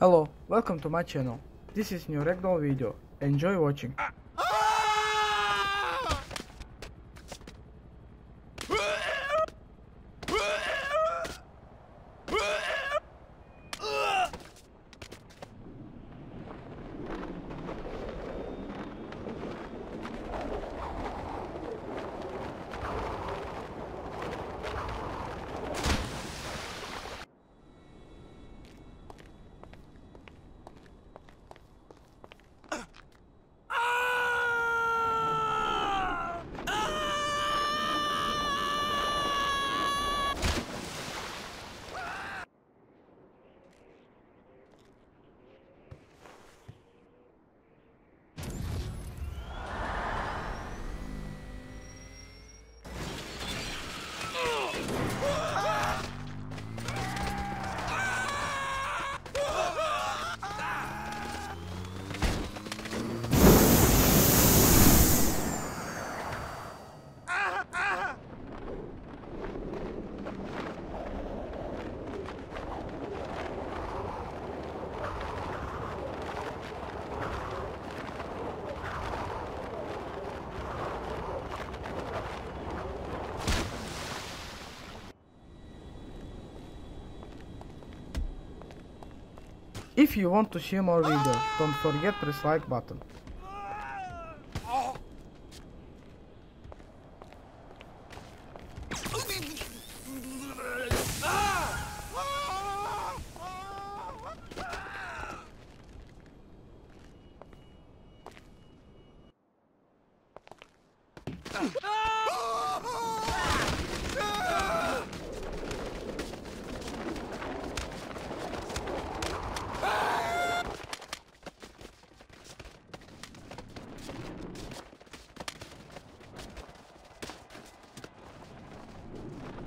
Hello, welcome to my channel. This is new ragdoll video. Enjoy watching. If you want to see more videos, don't forget press like button. Ah!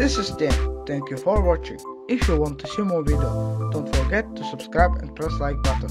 This is Dan. Thank you for watching. If you want to see more videos, don't forget to subscribe and press like button.